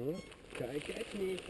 Hm? Geil, geil, nicht.